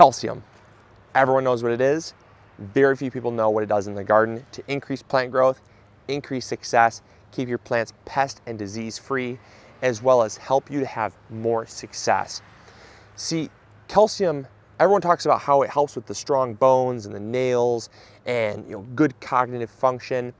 Calcium. Everyone knows what it is. Very few people know what it does in the garden to increase plant growth, increase success, keep your plants pest and disease free, as well as help you to have more success. See, calcium, everyone talks about how it helps with the strong bones and the nails and you know, good cognitive function,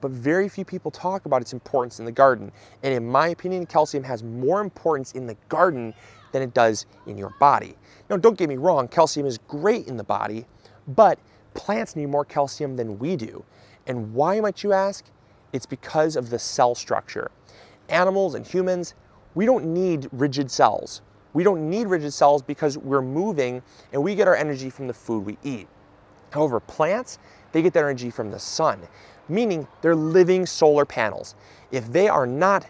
but very few people talk about its importance in the garden. And in my opinion, calcium has more importance in the garden than it does in your body. Now, don't get me wrong, calcium is great in the body, but plants need more calcium than we do. And why might you ask? It's because of the cell structure. Animals and humans, we don't need rigid cells. We don't need rigid cells because we're moving and we get our energy from the food we eat. However, plants, they get their energy from the sun, meaning they're living solar panels. If they are not,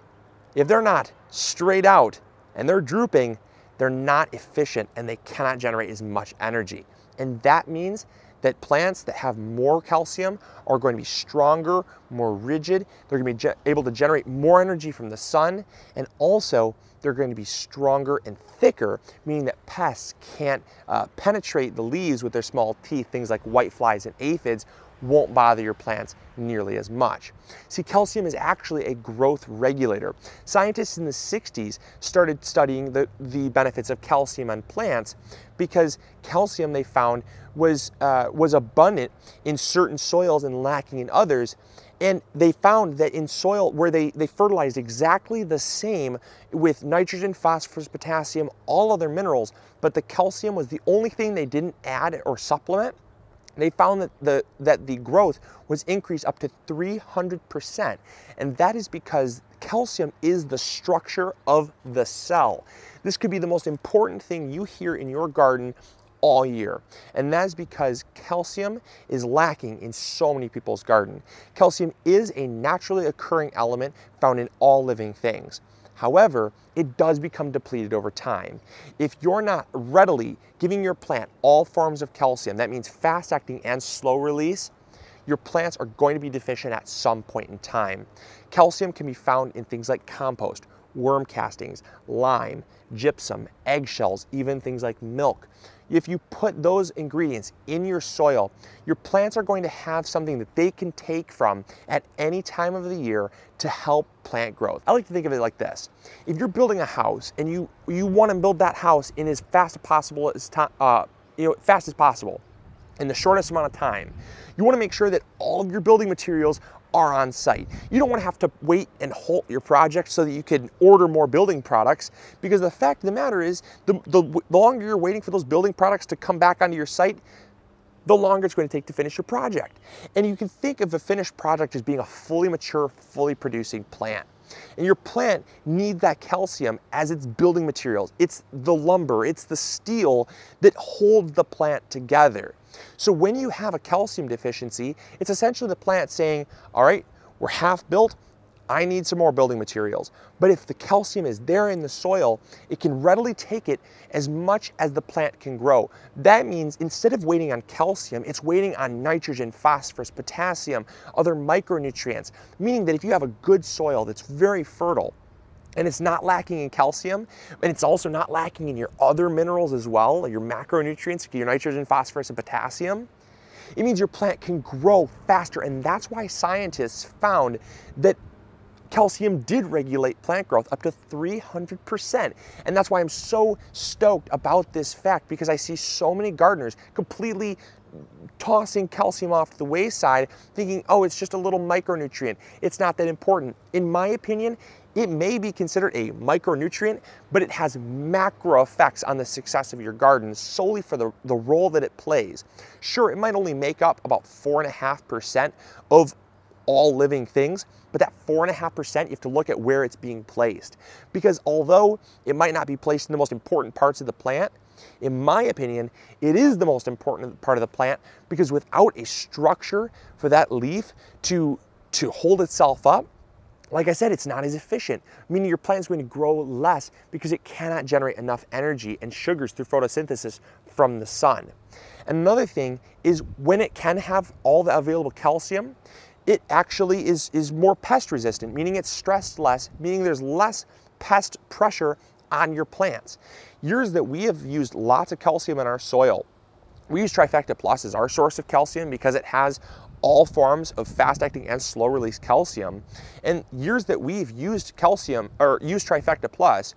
if they're not straight out and they're drooping, they're not efficient and they cannot generate as much energy. And that means that plants that have more calcium are going to be stronger, more rigid. They're going to be able to generate more energy from the sun. And also, they're going to be stronger and thicker, meaning that pests can't uh, penetrate the leaves with their small teeth, things like whiteflies and aphids, won't bother your plants nearly as much. See, calcium is actually a growth regulator. Scientists in the 60s started studying the, the benefits of calcium on plants because calcium they found was, uh, was abundant in certain soils and lacking in others. And they found that in soil where they, they fertilized exactly the same with nitrogen, phosphorus, potassium, all other minerals, but the calcium was the only thing they didn't add or supplement, they found that the, that the growth was increased up to 300%. And that is because calcium is the structure of the cell. This could be the most important thing you hear in your garden all year. And that is because calcium is lacking in so many people's garden. Calcium is a naturally occurring element found in all living things. However, it does become depleted over time. If you're not readily giving your plant all forms of calcium, that means fast acting and slow release, your plants are going to be deficient at some point in time. Calcium can be found in things like compost, worm castings, lime, gypsum, eggshells, even things like milk. If you put those ingredients in your soil, your plants are going to have something that they can take from at any time of the year to help plant growth. I like to think of it like this. If you're building a house and you, you want to build that house in as fast as possible as uh, you know, fast as possible, in the shortest amount of time, you want to make sure that all of your building materials are on site. You don't want to have to wait and halt your project so that you can order more building products because the fact of the matter is the, the, the longer you're waiting for those building products to come back onto your site, the longer it's going to take to finish your project. And you can think of a finished project as being a fully mature, fully producing plant. And your plant needs that calcium as its building materials. It's the lumber, it's the steel that holds the plant together. So when you have a calcium deficiency, it's essentially the plant saying, all right, we're half built, I need some more building materials. But if the calcium is there in the soil, it can readily take it as much as the plant can grow. That means instead of waiting on calcium, it's waiting on nitrogen, phosphorus, potassium, other micronutrients, meaning that if you have a good soil that's very fertile, and it's not lacking in calcium, and it's also not lacking in your other minerals as well, your macronutrients, your nitrogen, phosphorus, and potassium. It means your plant can grow faster, and that's why scientists found that calcium did regulate plant growth up to 300%. And that's why I'm so stoked about this fact because I see so many gardeners completely tossing calcium off the wayside, thinking, oh, it's just a little micronutrient. It's not that important. In my opinion, it may be considered a micronutrient, but it has macro effects on the success of your garden solely for the, the role that it plays. Sure, it might only make up about 4.5% of all living things, but that 4.5%, you have to look at where it's being placed. Because although it might not be placed in the most important parts of the plant, in my opinion, it is the most important part of the plant because without a structure for that leaf to, to hold itself up, like I said, it's not as efficient, meaning your plant is going to grow less because it cannot generate enough energy and sugars through photosynthesis from the sun. Another thing is when it can have all the available calcium, it actually is, is more pest resistant, meaning it's stressed less, meaning there's less pest pressure on your plants. Years that we have used lots of calcium in our soil, We use Trifecta Plus as our source of calcium because it has all forms of fast acting and slow release calcium. And years that we've used calcium or used Trifecta Plus,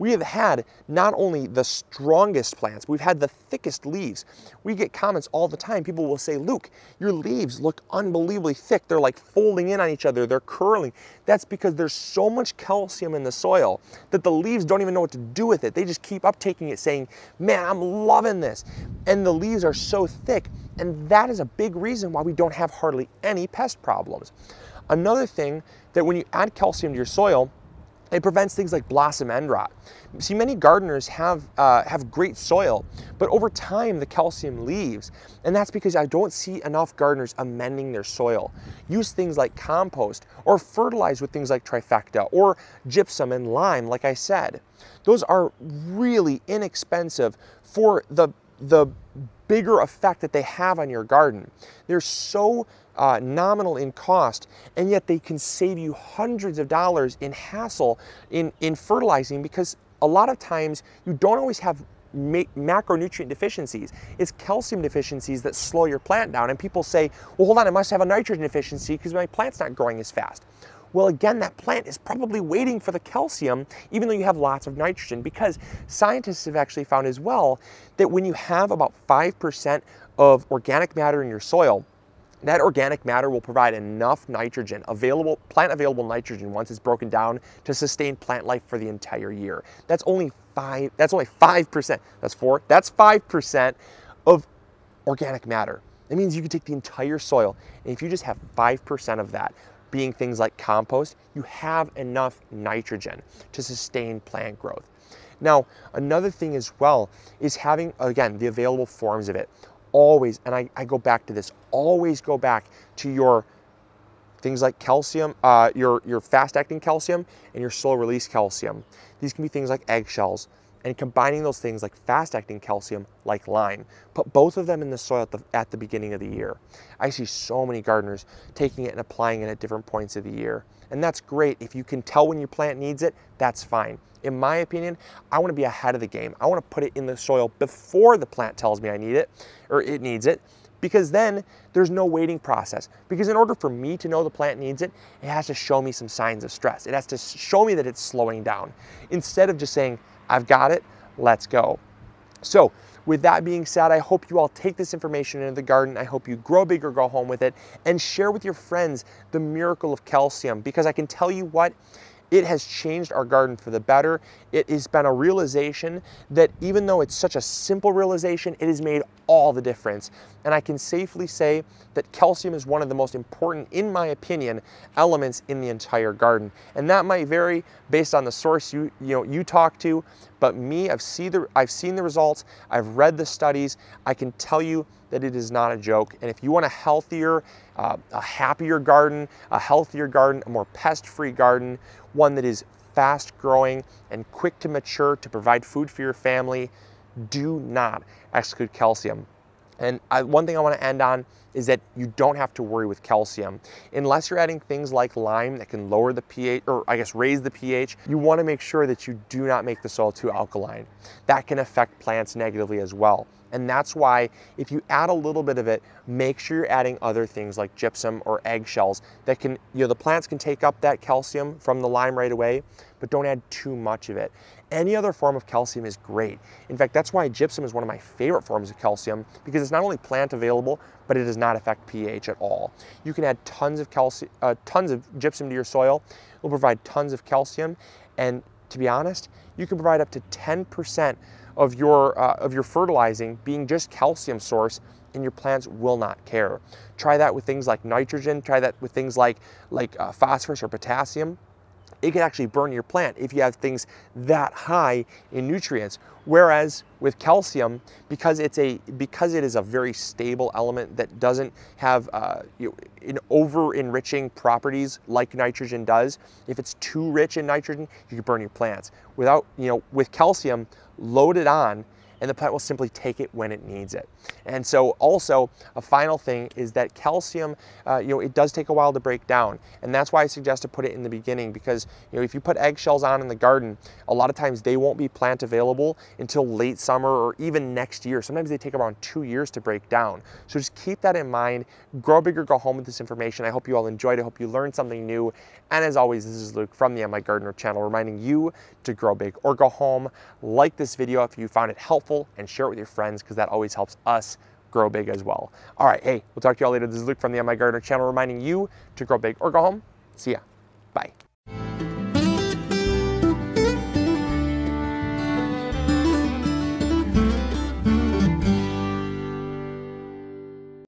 we have had not only the strongest plants, we've had the thickest leaves. We get comments all the time. People will say, Luke, your leaves look unbelievably thick. They're like folding in on each other, they're curling. That's because there's so much calcium in the soil that the leaves don't even know what to do with it. They just keep uptaking it, saying, Man, I'm loving this. And the leaves are so thick. And that is a big reason why we don't have hardly any pest problems. Another thing that when you add calcium to your soil, it prevents things like blossom end rot. See, many gardeners have, uh, have great soil, but over time the calcium leaves, and that's because I don't see enough gardeners amending their soil. Use things like compost, or fertilize with things like trifecta, or gypsum and lime, like I said. Those are really inexpensive for the, the bigger effect that they have on your garden. They're so uh, nominal in cost, and yet they can save you hundreds of dollars in hassle in, in fertilizing because a lot of times you don't always have macronutrient deficiencies. It's calcium deficiencies that slow your plant down. And people say, well, hold on, I must have a nitrogen deficiency because my plant's not growing as fast. Well, again, that plant is probably waiting for the calcium, even though you have lots of nitrogen, because scientists have actually found as well that when you have about 5% of organic matter in your soil, that organic matter will provide enough nitrogen, available plant available nitrogen once it's broken down to sustain plant life for the entire year. That's only five, that's only 5%. That's four, that's 5% of organic matter. That means you can take the entire soil, and if you just have 5% of that, being things like compost, you have enough nitrogen to sustain plant growth. Now, another thing as well is having, again, the available forms of it. Always, and I, I go back to this, always go back to your things like calcium, uh, your, your fast acting calcium and your slow release calcium. These can be things like eggshells, and combining those things like fast acting calcium like lime. Put both of them in the soil at the, at the beginning of the year. I see so many gardeners taking it and applying it at different points of the year. And that's great. If you can tell when your plant needs it, that's fine. In my opinion, I want to be ahead of the game. I want to put it in the soil before the plant tells me I need it or it needs it because then there's no waiting process. Because in order for me to know the plant needs it, it has to show me some signs of stress. It has to show me that it's slowing down instead of just saying, I've got it, let's go. So with that being said, I hope you all take this information into the garden. I hope you grow big or go home with it and share with your friends the miracle of calcium because I can tell you what, it has changed our garden for the better. It has been a realization that even though it's such a simple realization, it has made all the difference. And I can safely say that calcium is one of the most important, in my opinion, elements in the entire garden. And that might vary based on the source you, you, know, you talk to, but me, I've, see the, I've seen the results, I've read the studies, I can tell you that it is not a joke. And if you want a healthier, uh, a happier garden, a healthier garden, a more pest-free garden, one that is fast growing and quick to mature to provide food for your family, do not exclude calcium. And I, one thing I want to end on is that you don't have to worry with calcium. Unless you're adding things like lime that can lower the pH, or I guess raise the pH, you want to make sure that you do not make the soil too alkaline. That can affect plants negatively as well. And that's why if you add a little bit of it, make sure you're adding other things like gypsum or eggshells that can, you know, the plants can take up that calcium from the lime right away, but don't add too much of it. Any other form of calcium is great. In fact, that's why gypsum is one of my favorite forms of calcium because it's not only plant available, but it does not affect pH at all. You can add tons of calcium, uh, tons of gypsum to your soil. It will provide tons of calcium. And to be honest, you can provide up to 10% of your, uh, of your fertilizing being just calcium source and your plants will not care. Try that with things like nitrogen, try that with things like, like uh, phosphorus or potassium it can actually burn your plant if you have things that high in nutrients. Whereas with calcium, because it's a because it is a very stable element that doesn't have uh, you know, over enriching properties like nitrogen does. If it's too rich in nitrogen, you can burn your plants. Without you know with calcium loaded on and the plant will simply take it when it needs it. And so also a final thing is that calcium, uh, you know, it does take a while to break down. And that's why I suggest to put it in the beginning because, you know, if you put eggshells on in the garden, a lot of times they won't be plant available until late summer or even next year. Sometimes they take around two years to break down. So just keep that in mind. Grow big or go home with this information. I hope you all enjoyed. I hope you learned something new. And as always, this is Luke from the MIgardener channel reminding you to grow big or go home. Like this video if you found it helpful and share it with your friends because that always helps us grow big as well. All right, hey, we'll talk to you all later. This is Luke from the MIgardener channel reminding you to grow big or go home. See ya.